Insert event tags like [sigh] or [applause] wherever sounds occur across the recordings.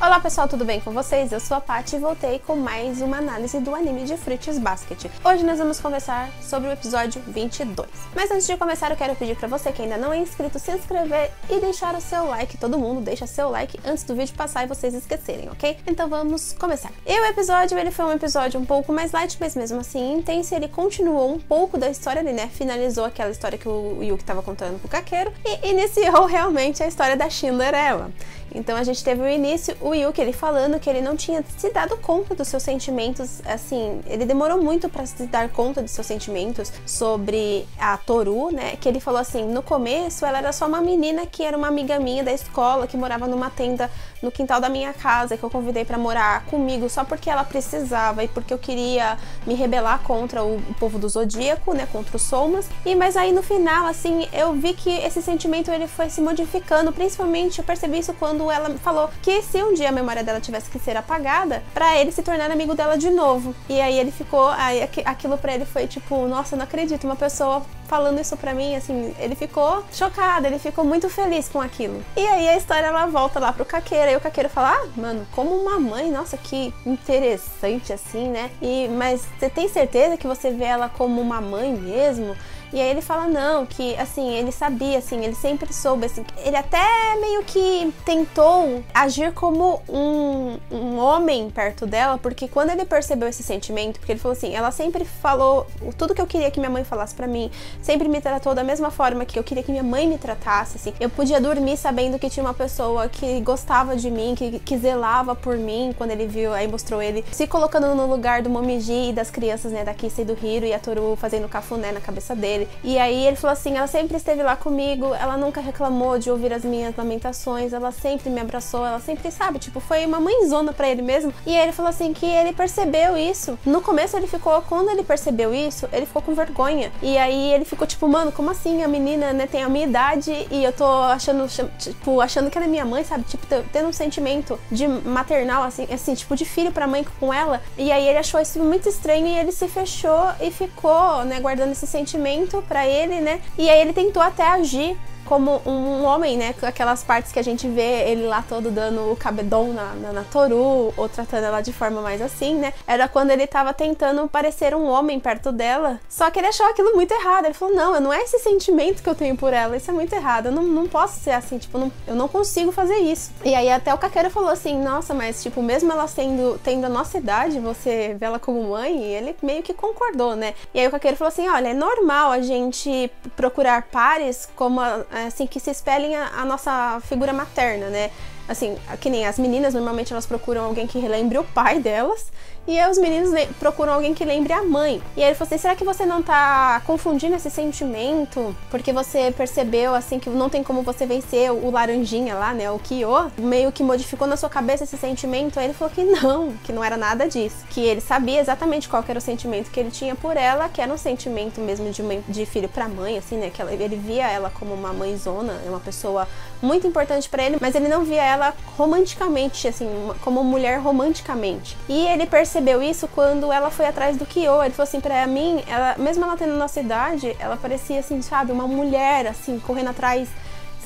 Olá pessoal, tudo bem com vocês? Eu sou a Paty e voltei com mais uma análise do anime de Fruits Basket. Hoje nós vamos conversar sobre o episódio 22. Mas antes de começar, eu quero pedir para você que ainda não é inscrito se inscrever e deixar o seu like. Todo mundo deixa seu like antes do vídeo passar e vocês esquecerem, ok? Então vamos começar. E o episódio, ele foi um episódio um pouco mais light, mas mesmo assim intenso. Ele continuou um pouco da história né? Finalizou aquela história que o Yuki estava contando pro Kakeiro e iniciou [laughs] realmente a história da Cinderela. Então a gente teve o início, o Yuki ele falando que ele não tinha se dado conta dos seus sentimentos, assim, ele demorou muito para se dar conta dos seus sentimentos sobre a Toru, né? Que ele falou assim, no começo ela era só uma menina que era uma amiga minha da escola, que morava numa tenda no quintal da minha casa, que eu convidei para morar comigo só porque ela precisava e porque eu queria me rebelar contra o, povo do zodíaco, né, contra os somas. E mas aí no final, assim, eu vi que esse sentimento ele foi se modificando, principalmente eu percebi isso quando quando ela falou que se um dia a memória dela tivesse que ser apagada, para ele se tornar amigo dela de novo. E aí ele ficou, aí aquilo para ele foi tipo, nossa, não acredito, uma pessoa falando isso pra mim, assim, ele ficou chocado, ele ficou muito feliz com aquilo. E aí a história ela volta lá pro Caqueira, e o Caqueira fala: "Ah, mano, como uma mãe, nossa, que interessante assim, né? E mas você tem certeza que você vê ela como uma mãe mesmo?" E aí ele fala não, que assim, ele sabia, assim, ele sempre soube, assim, ele até meio que tentou agir como um, um homem perto dela, porque quando ele percebeu esse sentimento, porque ele falou assim, ela sempre falou tudo que eu queria que minha mãe falasse para mim, sempre me tratou da mesma forma que eu queria que minha mãe me tratasse, assim. Eu podia dormir sabendo que tinha uma pessoa que gostava de mim, que, que zelava por mim, quando ele viu, aí mostrou ele se colocando no lugar do Momiji e das crianças, né, da Kissa e do Hiro e a Toru fazendo cafuné na cabeça dele dele. E aí ele falou assim: ela sempre esteve lá comigo, ela nunca reclamou de ouvir as minhas lamentações, ela sempre me abraçou, ela sempre, sabe, tipo, foi uma mãezona para ele mesmo. E aí ele falou assim que ele percebeu isso. No começo ele ficou, quando ele percebeu isso, ele ficou com vergonha. E aí ele ficou tipo, mano, como assim? A menina, né, tem a minha idade e eu tô achando, tipo, achando que ela é minha mãe, sabe? Tipo, tendo um sentimento de maternal, assim, assim, tipo, de filho pra mãe com ela. E aí ele achou isso muito estranho e ele se fechou e ficou, né, guardando esse sentimento muito para ele, né? E aí ele tentou até agir como um homem, né? Aquelas partes que a gente vê ele lá todo dando o cabedon na, na, na, Toru, ou tratando ela de forma mais assim, né? Era quando ele tava tentando parecer um homem perto dela. Só que ele achou aquilo muito errado. Ele falou: Não, não é esse sentimento que eu tenho por ela, isso é muito errado. Eu não, não posso ser assim, tipo, não, eu não consigo fazer isso. E aí até o Kakeru falou assim: Nossa, mas tipo, mesmo ela sendo, tendo a nossa idade, você vê ela como mãe, e ele meio que concordou, né? E aí o Kakeru falou assim: Olha, é normal a gente procurar pares como a, assim, que se espelhem a, a nossa figura materna, né? Assim, que nem as meninas, normalmente elas procuram alguém que relembre o pai delas. E aí os meninos procuram alguém que lembre a mãe. E aí ele falou assim: será que você não tá confundindo esse sentimento? Porque você percebeu assim que não tem como você vencer o laranjinha lá, né? O Kyo, meio que modificou na sua cabeça esse sentimento. Aí ele falou que não, que não era nada disso. Que ele sabia exatamente qual era o sentimento que ele tinha por ela, que era um sentimento mesmo de, mãe, de filho para mãe, assim, né? Que ela, ele via ela como uma mãezona, é uma pessoa muito importante para ele, mas ele não via ela romanticamente, assim, como mulher romanticamente. E ele percebeu percebeu isso quando ela foi atrás do Kyo. Ele falou assim, pra mim, ela, mesmo ela tendo nossa idade, ela parecia assim, sabe, uma mulher, assim, correndo atrás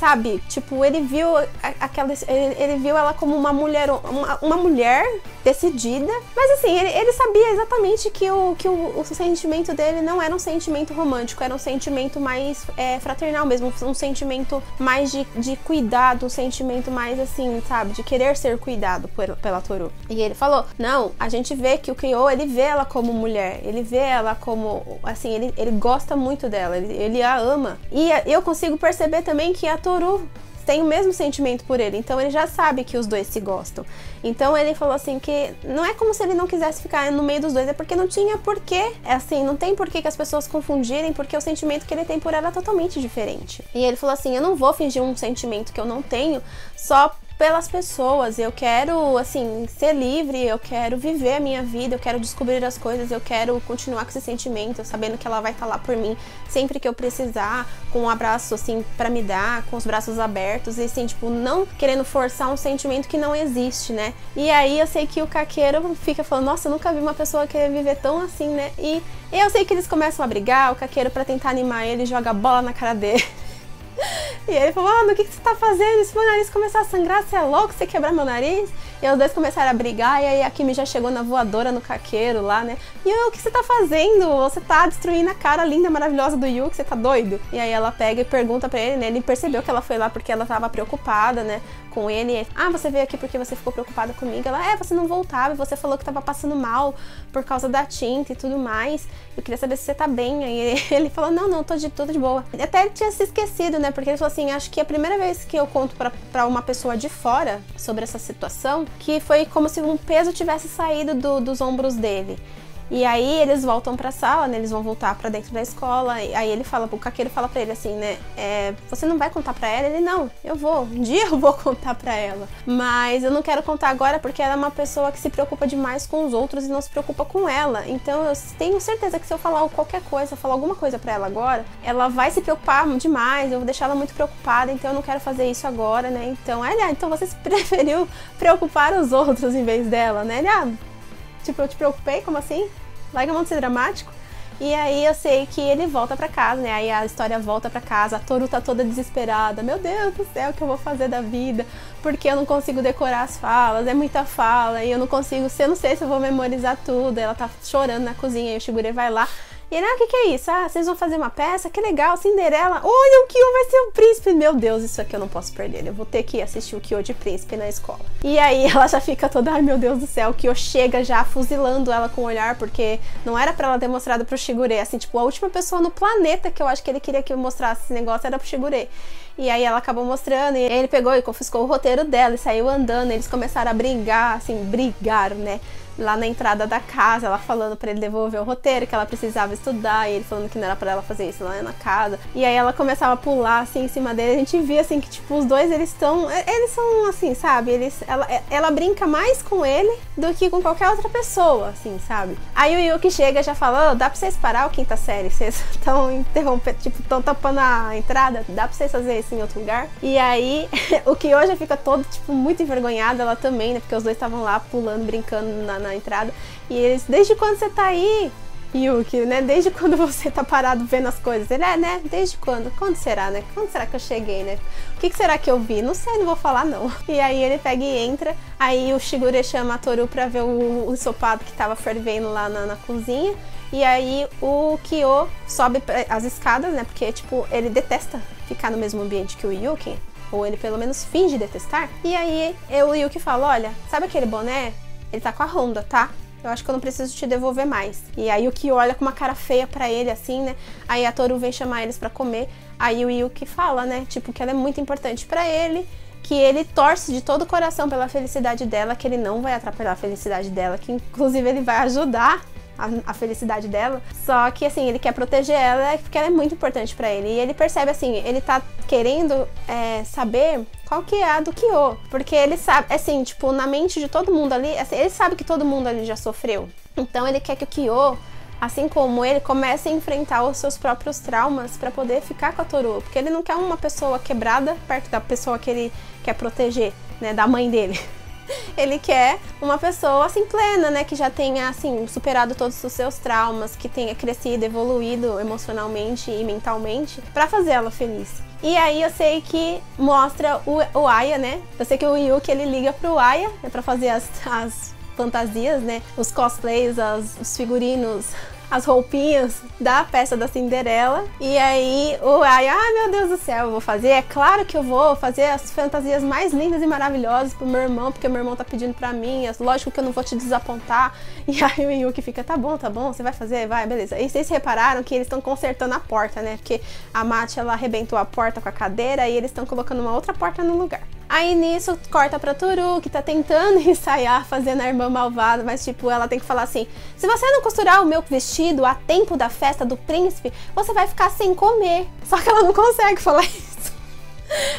sabe? Tipo, ele viu aquela. Ele, viu ela como uma mulher, uma, uma, mulher decidida. Mas assim, ele, ele sabia exatamente que, o, que o, o, sentimento dele não era um sentimento romântico, era um sentimento mais é, fraternal mesmo, um sentimento mais de, de cuidado, um sentimento mais assim, sabe? De querer ser cuidado por, pela Toru. E ele falou: não, a gente vê que o Kyo, ele vê ela como mulher, ele vê ela como. Assim, ele, ele gosta muito dela, ele, ele a ama. E eu consigo perceber também que a Toru Tem o mesmo sentimento por ele, então ele já sabe que os dois se gostam. Então ele falou assim que não é como se ele não quisesse ficar no meio dos dois, é porque não tinha porquê. É assim, não tem porquê que as pessoas confundirem, porque o sentimento que ele tem por ela é totalmente diferente. E ele falou assim: eu não vou fingir um sentimento que eu não tenho só pelas pessoas. Eu quero, assim, ser livre, eu quero viver a minha vida, eu quero descobrir as coisas, eu quero continuar com esse sentimento, sabendo que ela vai estar tá lá por mim sempre que eu precisar, com um abraço, assim, para me dar, com os braços abertos, e assim, tipo, não querendo forçar um sentimento que não existe, né? E aí eu sei que o caqueiro fica falando, nossa, eu nunca vi uma pessoa querer viver tão assim, né? E eu sei que eles começam a brigar, o caqueiro, para tentar animar ele, joga a bola na cara dele. [laughs] E ele falou, mano, o que, que você tá fazendo? Se meu nariz começar a sangrar, você é louco? Você quebrar meu nariz? E os dois começaram a brigar, e aí a Kimi já chegou na voadora no caqueiro lá, né? E eu, o que você tá fazendo? Você tá destruindo a cara linda, maravilhosa do Yu, que você tá doido? E aí ela pega e pergunta pra ele, né? Ele percebeu que ela foi lá porque ela tava preocupada, né? Com ele. Ah, você veio aqui porque você ficou preocupada comigo? Ela, é, você não voltava, você falou que tava passando mal por causa da tinta e tudo mais. Eu queria saber se você tá bem. Aí [laughs] ele falou, não, não, tô de tudo de boa. Até ele tinha se esquecido, né? Porque ele falou assim, acho que a primeira vez que eu conto pra uma pessoa de fora sobre essa situação, que foi como se um peso tivesse saído do, dos ombros dele. E aí eles voltam pra sala, né? Eles vão voltar para dentro da escola. E aí ele fala, o caqueiro fala pra ele assim, né? É, você não vai contar pra ela? Ele, não, eu vou. Um dia eu vou [laughs] contar pra ela. Mas eu não quero contar agora porque ela é uma pessoa que se preocupa demais com os outros e não se preocupa com ela. Então eu tenho certeza que se eu falar qualquer coisa, falar alguma coisa pra ela agora, ela vai se preocupar demais. Eu vou deixar ela muito preocupada, então eu não quero fazer isso agora, né? Então, ele, ah, então você [laughs] preferiu preocupar os outros em vez dela, né? Ele, ah, tipo, eu te preocupei? Como assim? Larga a mão de ser dramático. E aí eu sei que ele volta para casa, né? Aí a história volta para casa, a Toru tá toda desesperada. Meu Deus do céu, o que eu vou fazer da vida? Porque eu não consigo decorar as falas, é muita fala, e eu não consigo, eu não sei se eu vou memorizar tudo. Ela tá chorando na cozinha e o Shigure vai lá e ele, ah, o que, que é isso? Ah, vocês vão fazer uma peça? Que legal, Cinderela. Olha, o Kyo vai ser o príncipe. Meu Deus, isso aqui eu não posso perder. Eu vou ter que assistir o Kyo de príncipe na escola. E aí [laughs] ela já fica toda, ai meu Deus do céu. O Kyo chega já fuzilando ela com o olhar, porque não era para ela ter mostrado pro Shigure. Assim, tipo, a última pessoa no planeta que eu acho que ele queria que eu mostrasse esse negócio era pro Shigure. E aí ela acabou mostrando, e ele pegou e confiscou o roteiro dela e saiu andando. Eles começaram a brigar, assim, brigar, né? Lá na entrada da casa, ela falando para ele devolver o roteiro, que ela precisava estudar, e ele falando que não era para ela fazer isso lá na casa. E aí ela começava a pular assim em cima dele, a gente via assim que tipo os dois eles estão, eles são assim, sabe? Eles ela, ela brinca mais com ele do que com qualquer outra pessoa, assim, sabe? Aí o Yuki chega já fala: oh, "Dá para vocês parar o quinta série? Vocês [laughs] estão interrompendo, tipo, estão tapando a entrada? Dá para vocês fazer isso em outro lugar?" E aí [laughs] o que hoje fica todo tipo muito envergonhado, ela também, né? Porque os dois estavam lá pulando, brincando na na entrada. E eles, desde quando você tá aí, Yuki, né? Desde [laughs] quando você tá parado vendo as coisas? Ele é, né? Desde quando? Quando será, né? Quando será que eu cheguei, né? O que, que, será que eu vi? Não sei, não vou falar não. [laughs] E aí ele pega e entra. Aí o Shigure chama a Toru pra ver o, o ensopado que tava fervendo lá na, na cozinha. E aí o Kyo sobe as escadas, né? Porque, tipo, ele detesta ficar no mesmo ambiente que o Yuki. Ou ele pelo menos finge detestar. E aí o Yuki fala: Olha, sabe aquele boné? Ele tá com a Honda, tá? Eu acho que eu não preciso te devolver mais. E aí o Kyo olha com uma cara feia para ele, assim, né? Aí a Toru vem chamar eles para comer. Aí o Yuki fala, né? Tipo, que ela é muito importante para ele, que ele torce de todo o coração pela felicidade dela, que ele não vai atrapalhar a felicidade dela, que inclusive ele vai ajudar a, a, felicidade dela. Só que assim, ele quer proteger ela porque ela é muito importante para ele. E ele percebe assim, ele tá querendo é, saber qual que é a do Kyo. Porque ele sabe, assim, tipo, na mente de todo mundo ali, assim, ele sabe que todo mundo ali já sofreu. Então ele quer que o Kyo assim como ele, comece a enfrentar os seus próprios traumas para poder ficar com a Toru, porque ele não quer uma pessoa quebrada perto da pessoa que ele quer proteger, né, da mãe dele. [laughs] ele quer uma pessoa assim plena, né, que já tenha assim superado todos os seus traumas, que tenha crescido, evoluído emocionalmente e mentalmente para fazer ela feliz. E aí eu sei que mostra o, o Aya, né? Eu sei que o Yuki ele liga pro Aya né, para fazer as, as fantasias, né? Os cosplays, as, os figurinos as roupinhas da peça da Cinderela. E aí o ai, ah, meu Deus do céu, eu vou fazer. É claro que eu vou fazer as fantasias mais lindas e maravilosas pro meu irmão, porque meu irmão tá pedindo pra mim. É lógico que eu não vou te desapontar. [laughs] E aí o Yuki fica, tá bom, tá bom, você vai fazer, vai, beleza. E vocês repararam que eles estão consertando a porta, né? Porque a Mate ela arrebentou a porta com a cadeira e eles estão colocando uma outra porta no lugar. Aí nisso corta pra Turu, que tá tentando [laughs] ensaiar fazendo a irmã malvada, mas tipo, ela tem que falar assim: se você não costurar o meu vestido a tempo da festa do príncipe, você vai ficar sem comer. Só que ela não consegue falar [laughs] isso.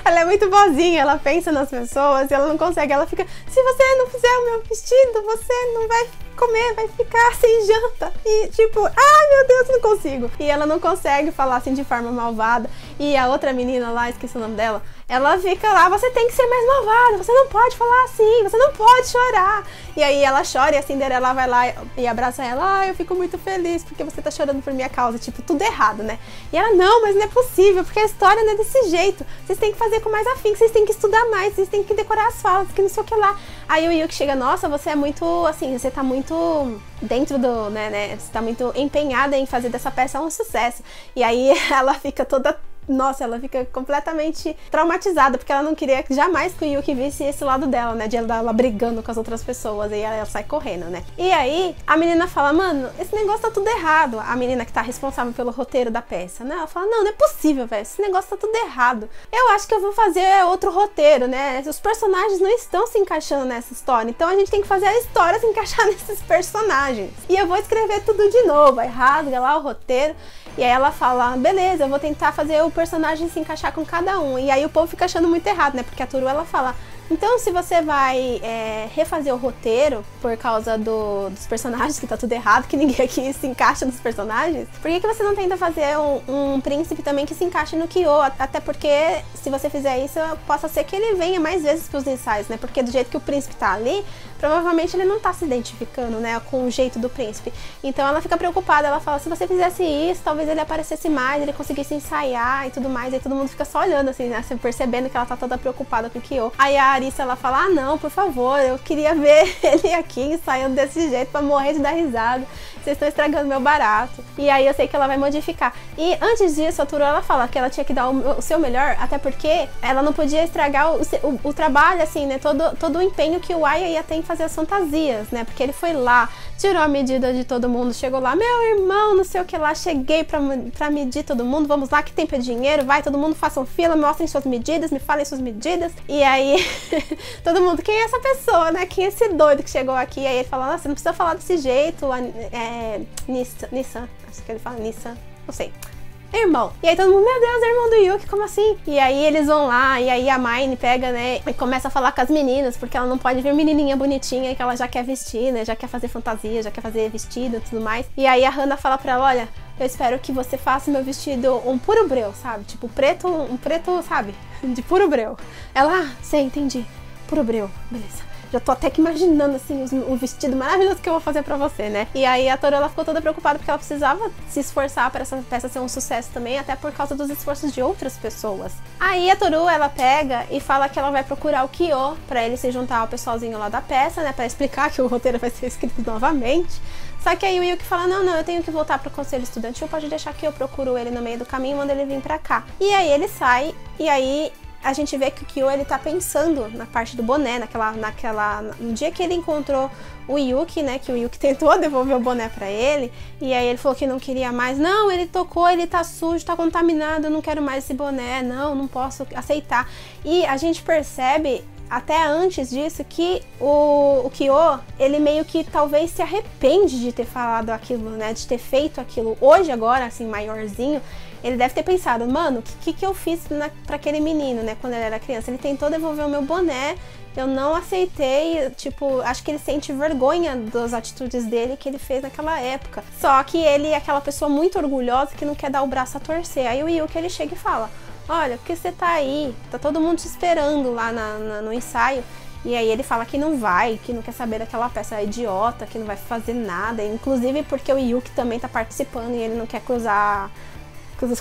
Ela é muito boazinha, ela pensa nas pessoas e ela não consegue. Ela fica: se você não fizer o meu vestido, você não vai comer, vai ficar [laughs] sem janta. E tipo, ai meu Deus, não consigo. E ela não consegue falar assim de forma malvada. E a outra menina lá, esqueci o nome dela, ela fica lá, você tem que ser mais malvada, você não pode falar assim, você não pode chorar. E aí ela chora e a Cinderela vai lá e abraça ela, ah, eu fico muito feliz porque você tá chorando por minha causa, tipo, tudo errado, né? E ela, não, mas não é possível, porque a história não é desse jeito. Vocês têm que fazer com mais afim, vocês têm que estudar mais, vocês têm que decorar as falas, que não sei o que lá. Aí o Yuki chega, nossa, você é muito, assim, você tá muito dentro do, né, né, você tá muito empenhada em fazer dessa peça um sucesso. E aí [laughs] ela fica toda nossa, ela fica completamente traumatizada, porque ela não queria jamais que o Yuki visse esse lado dela, né? De ela brigando com as outras pessoas. E aí ela sai correndo, né? E aí a menina fala, mano, esse negócio tá tudo errado. A menina que tá responsável pelo roteiro da peça, né? Ela fala, não, não é possível, velho. Esse negócio tá tudo errado. Eu acho que eu vou fazer outro roteiro, né? Os personagens não estão se encaixando nessa história. Então a gente tem que fazer a história se encaixar [laughs] nesses personagens. E eu vou escrever tudo de novo. Aí rasga lá o roteiro. E aí ela fala, beleza, eu vou tentar fazer o personagem se encaixar com cada um. E aí o povo fica achando muito errado, né? Porque a Turu ela fala, então, se você vai é, refazer o roteiro por causa do, dos personagens, que tá tudo errado, que [laughs] ninguém aqui se encaixa nos personagens, por que, que você não tenta fazer um, um príncipe também que se encaixe no Kyo? Até porque, se você fizer isso, possa ser que ele venha mais vezes pros ensaios, né? Porque do jeito que o príncipe tá ali, provavelmente ele não tá se identificando, né, com o jeito do príncipe. Então ela fica preocupada, ela fala, se você fizesse isso, talvez ele aparecesse mais, ele conseguisse ensaiar e tudo mais. E todo mundo fica só olhando, assim, né, percebendo que ela tá toda preocupada com o Kyo. Aí a Arissa, ela fala, ah, não, por favor, eu queria [laughs] ver ele aqui ensaiando desse jeito pra morrer de dar risada. Vocês estão estragando meu barato. E aí eu sei que ela vai modificar. E antes disso, a Turu, ela fala que ela tinha que dar o seu melhor, até porque ela não podia estragar o, o, o, trabalho, assim, né? Todo, todo o empenho que o Aya ia ter em fazer as fantasias, né? Porque ele foi lá, tirou a medida de todo mundo, chegou lá, meu irmão, não sei o que lá, cheguei pra, pra medir todo mundo, vamos lá, que tempo é dinheiro, vai, todo mundo façam fila, mostrem suas medidas, me falem suas medidas. E aí, [laughs] [laughs] todo mundo, quem é essa pessoa, né? Quem é esse doido que chegou aqui? Aí ele fala, nossa, não precisa falar desse jeito, é, é, Nissan, Nissan, acho que ele fala Nissan, não sei. Irmão. E aí todo mundo, meu Deus, é irmão do Yuki, como assim? E aí eles vão lá, e aí a Mine pega, né, e começa a falar com as meninas, porque ela não pode ver menininha bonitinha que ela já quer vestir, né, já quer fazer fantasia, já quer fazer vestido e tudo mais. E aí a Hannah fala pra ela, olha, eu espero que você faça meu vestido um puro breu, sabe? Tipo, preto, um preto, sabe? De puro breu. Ela, ah, sei, entendi. Puro breu, beleza. Já tô até que imaginando, assim, o vestido maravilhoso que eu vou fazer pra você, né? E aí a Toru, ela ficou toda preocupada porque ela precisava se esforçar para essa peça ser um sucesso também, até por causa dos esforços de outras pessoas. Aí a Toru, ela pega e fala que ela vai procurar o Kyo para ele se juntar ao pessoalzinho lá da peça, né? Para explicar que o roteiro vai ser escrito novamente. Só que aí o Yuki fala: Não, não, eu tenho que voltar pro conselho estudantil, pode deixar que eu procuro ele no meio do caminho mando ele vir pra cá. E aí ele sai, e aí a gente vê que o Kyo ele tá pensando na parte do boné, naquela, naquela, no dia que ele encontrou o Yuki, né, que o Yuki tentou [laughs] devolver o boné para ele, e aí ele falou que não queria mais. Não, ele tocou, ele tá sujo, tá contaminado, eu não quero mais esse boné. Não, não posso aceitar. E a gente percebe até antes disso que o, o Kyo, ele meio que talvez se arrepende de ter falado aquilo, né, de ter feito aquilo. Hoje agora, assim, maiorzinho, ele deve ter pensado, mano, o que, que eu fiz para aquele menino, né, quando ele era criança? Ele tentou devolver o meu boné, eu não aceitei, tipo, acho que ele sente vergonha das atitudes dele que ele fez naquela época. Só que ele é aquela pessoa muito orgulhosa que não quer dar o braço a torcer. Aí o Yuki ele chega e fala: Olha, por que você tá aí? Tá todo mundo te esperando lá na, na, no ensaio. E aí ele fala que não vai, que não quer saber daquela peça é idiota, que não vai fazer nada. Inclusive porque o Yuki também tá participando e ele não quer cruzar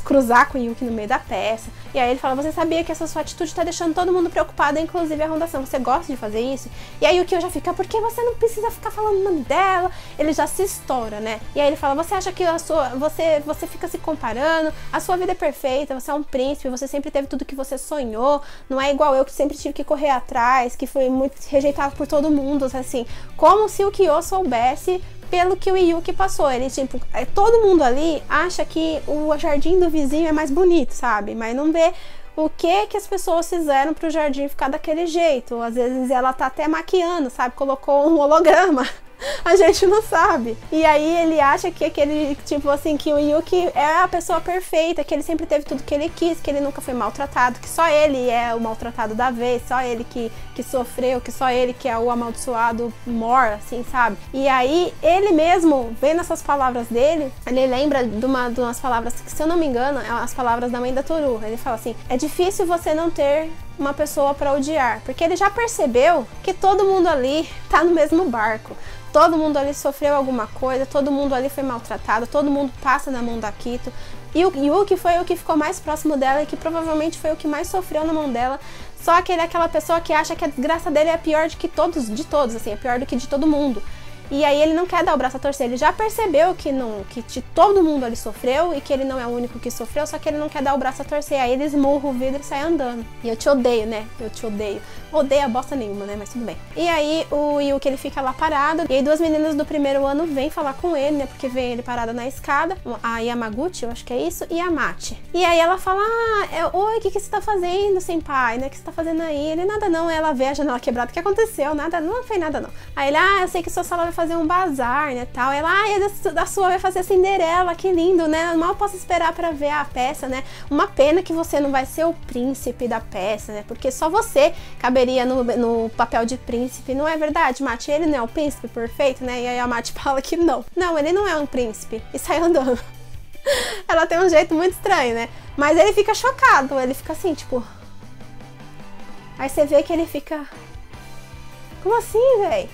cruzar com o Yuki no meio da peça. E aí ele fala: Você sabia que essa sua atitude tá deixando todo mundo preocupado, inclusive a Rondação. Você gosta de fazer isso? E aí o Yuki já fica: Por que você não precisa ficar falando o nome dela? Ele já se estoura, né? E aí ele fala: Você acha que a sua. Você, você fica se comparando? A sua vida é perfeita, você é um príncipe, você sempre teve tudo que você sonhou. Não é igual eu que sempre tive que correr atrás, que foi muito rejeitado por todo mundo. Assim, como se o Kyo soubesse pelo que o Yuki passou. Ele, tipo, é, todo mundo ali acha que o jardim do vizinho é mais bonito, sabe? Mas não vê o que que as pessoas fizeram pro jardim ficar daquele jeito. Às vezes ela tá até maquiando, sabe? Colocou um holograma [laughs] a gente não sabe. E aí ele acha que aquele, tipo assim, que o Yuki é a pessoa perfeita, que ele sempre teve tudo que ele quis, que ele nunca foi maltratado, que só ele é o maltratado da vez, só ele que, que sofreu, que só ele que é o amaldiçoado mor, assim, sabe? E aí ele mesmo, vendo essas palavras dele, ele lembra de, uma, de umas palavras que, se eu não me engano, é as palavras da mãe da Toru. Ele fala assim: é difícil você não ter uma pessoa para odiar, porque ele já percebeu que todo mundo ali tá no mesmo barco. Todo mundo ali sofreu alguma coisa, todo mundo ali foi maltratado, todo mundo passa na mão da Kito. E o Yuki foi o que ficou mais próximo dela e que provavelmente foi o que mais sofreu na mão dela. Só que ele é aquela pessoa que acha que a desgraça dele é pior de que todos, de todos, assim, é pior do que de todo mundo. E aí ele não quer dar o braço a torcer, ele já percebeu que não, que de todo mundo ali sofreu e que ele não é o único que sofreu, só que ele não quer dar o braço a torcer. Aí ele esmurra o vidro e sai andando. E eu te odeio, né? Eu te odeio. Odeia bosta nenhuma, né? Mas tudo bem. E aí o Yuki ele fica lá parado. E aí duas meninas do primeiro ano vêm falar com ele, né? Porque vem ele parado na escada. A Yamaguchi, eu acho que é isso, e a Mate. E aí ela fala: Ah, é, oi, o que, que você tá fazendo, senpai? Né? O que você tá fazendo aí? Ele, nada não. Ela vê a janela quebrada. O que aconteceu? Nada, não foi nada não. Aí ele, ah, eu sei que sua sala vai fazer um bazar, né? Tal. Ela, ah, da sua vai fazer Cinderela, que lindo, né? Mal posso esperar para ver a peça, né? Uma pena que você não vai ser o príncipe da peça, né? Porque só você caberia caberia no, no papel de príncipe. Não é verdade, Mate? Ele não é o príncipe perfeito, né? E aí a Mate [laughs] fala que não. Não, ele não é um príncipe. E sai andando. [laughs] Ela tem um jeito muito estranho, né? Mas ele fica chocado. Ele fica assim, tipo. Aí você vê que ele fica. Como assim, velho?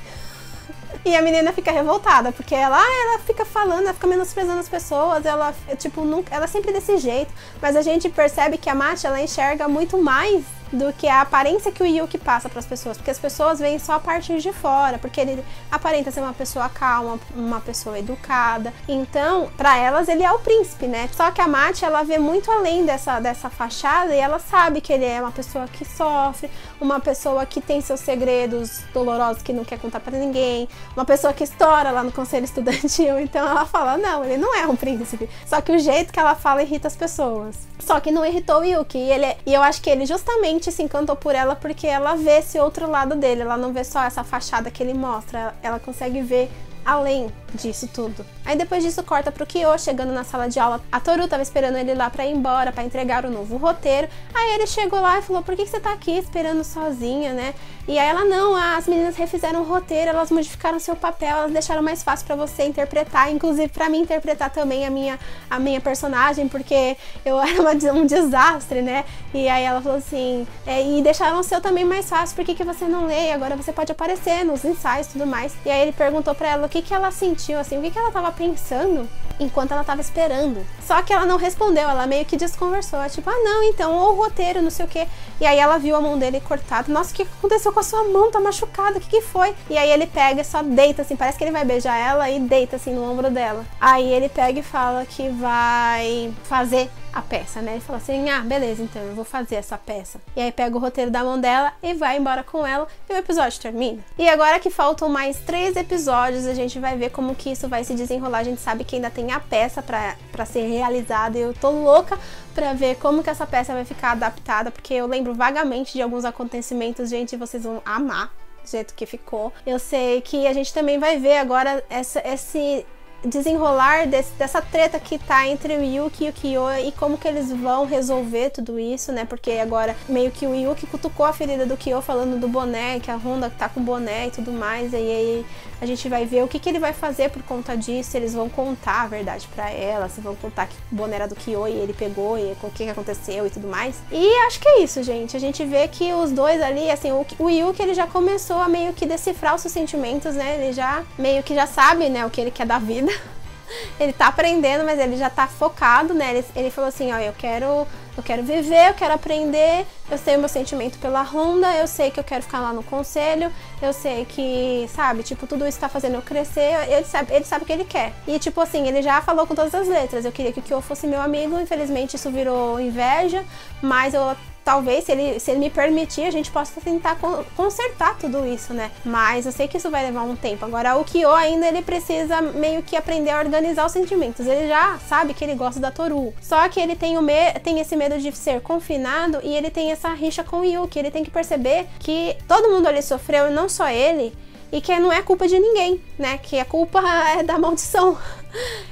E a menina fica revoltada, porque ela, ah, ela fica falando, ela fica menosprezando as pessoas, ela, tipo, nunca, ela é sempre desse jeito. Mas a gente percebe que a Mate, ela enxerga muito mais do que a aparência que o Yuki passa para as pessoas, porque as pessoas veem só a partir de fora, porque ele aparenta ser uma pessoa calma, uma pessoa educada. Então, para elas ele é o príncipe, né? Só que a Mate ela vê muito além dessa dessa fachada e ela sabe que ele é uma pessoa que sofre, uma pessoa que tem seus segredos dolorosos que não quer contar para ninguém, uma pessoa que estoura lá no conselho estudantil. [laughs] Então ela fala: "Não, ele não é um príncipe". Só que o jeito que ela fala irrita as pessoas. Só que não irritou o Yuki, e, ele, e eu acho que ele justamente se encantou por ela porque ela vê esse outro lado dele, ela não vê só essa fachada que ele mostra, ela consegue ver além disso tudo. Aí depois disso corta pro Kyo chegando na sala de aula. A Toru tava esperando ele lá para ir embora, para entregar o novo roteiro. Aí ele chegou lá e falou: "Por que, que você tá aqui esperando sozinha, né?" E aí ela: "Não, as meninas refizeram o roteiro, elas modificaram seu papel, elas deixaram mais fácil para você interpretar, inclusive para mim interpretar também a minha a minha personagem, porque eu [laughs] era uma, um desastre, né?" E aí ela falou assim: é, "E deixaram o seu também mais fácil, por que, que você não lê? Agora você pode aparecer nos ensaios e tudo mais." E aí ele perguntou para ela o que que ela sentiu assim, o que que ela tava pensando enquanto ela tava esperando. Só que ela não respondeu, ela meio que desconversou. Tipo, ah, não, então, ou o roteiro, não sei o quê. E aí ela viu a mão dele cortada. Nossa, o que aconteceu com a sua mão? Tá machucada, o que, que foi? E aí ele pega e só deita, assim, parece que ele vai beijar ela e deita, assim, no ombro dela. Aí ele pega e fala que vai fazer a peça, né? Ele fala assim: ah, beleza, então eu vou fazer essa peça. E aí pega o roteiro da mão dela e vai embora com ela e o episódio termina. E agora que faltam mais três episódios, a gente vai ver como que isso vai se desenrolar. A gente sabe que ainda tem a peça para ser realizada e eu tô louca para ver como que essa peça vai ficar adaptada, porque eu lembro vagamente de alguns acontecimentos, gente, vocês vão amar do jeito que ficou. Eu sei que a gente também vai ver agora essa, esse desenrolar desse, dessa treta que tá entre o Yuki e o Kyo e como que eles vão resolver tudo isso, né? Porque agora meio que o Yuki cutucou a ferida do Kyo falando do boné, que a Honda tá com boné e tudo mais, e aí a gente vai ver o que, que ele vai fazer por conta disso, eles vão contar a verdade para ela, se vão contar que o boné era do Kyo e ele pegou e o que, que aconteceu e tudo mais. E acho que é isso, gente. A gente vê que os dois ali, assim, o, o Yuki ele já começou a meio que decifrar os seus sentimentos, né? Ele já meio que já sabe, né, o que ele quer da vida. [laughs] ele tá aprendendo, mas ele já tá focado, né? Ele, ele falou assim, ó, eu quero, eu quero viver, eu quero aprender, eu sei o meu sentimento pela Honda, eu sei que eu quero ficar lá no conselho, eu sei que, sabe, tipo, tudo isso tá fazendo eu crescer, ele sabe, ele sabe o que ele quer. E tipo assim, ele já falou com todas as letras, eu queria que o Kyo fosse meu amigo, infelizmente isso virou inveja, mas eu talvez, se ele, se ele me permitir, a gente possa tentar consertar tudo isso, né? Mas eu sei que isso vai levar um tempo. Agora, o Kyo ainda ele precisa meio que aprender a organizar os sentimentos. Ele já sabe que ele gosta da Toru. Só que ele tem, o me tem esse medo de ser confinado e ele tem essa rixa com o Yuki. Ele tem que perceber que todo mundo ali sofreu e não só ele. E que não é culpa de ninguém né, que a culpa [laughs] é da maldição.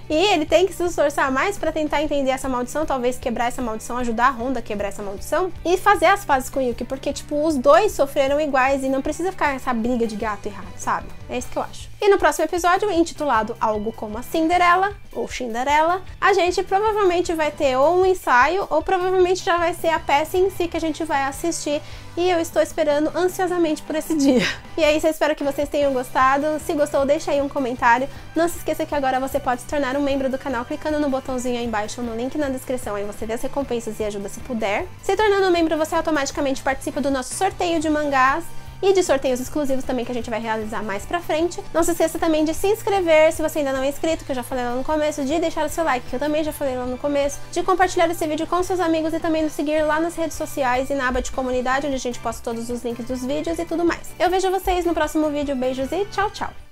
E ele tem que se esforçar mais para tentar entender essa maldição, talvez quebrar essa maldição, ajudar a Honda a quebrar essa maldição e fazer as pazes com o Yuki, porque tipo, os dois sofreram iguais e não precisa ficar essa briga de gato e rato, sabe? É isso que eu acho. E no próximo episódio, intitulado Algo como a Cinderela, ou Cinderela, a gente provavelmente vai ter ou um ensaio, ou provavelmente já vai ser a peça em si que a gente vai assistir. E eu estou esperando ansiosamente por esse [laughs] dia. E é isso, eu espero que vocês tenham gostado. Se gostou, deixa aí um comentário. Não se esqueça que agora você pode se tornar um membro do canal clicando no botãozinho aí embaixo ou no link na descrição. Aí você vê as recompensas e ajuda se puder. Se tornando um membro, você automaticamente participa do nosso sorteio de mangás e de sorteios exclusivos também que a gente vai realizar mais pra frente. Não se esqueça também de se inscrever se você ainda não é inscrito, que eu já falei lá no começo, de deixar o seu like, que eu também já falei lá no começo, de compartilhar esse vídeo com seus amigos e também nos seguir lá nas redes sociais e na aba de comunidade, onde a gente posta todos os links dos vídeos e tudo mais. Eu vejo vocês no próximo vídeo, beijos e tchau, tchau!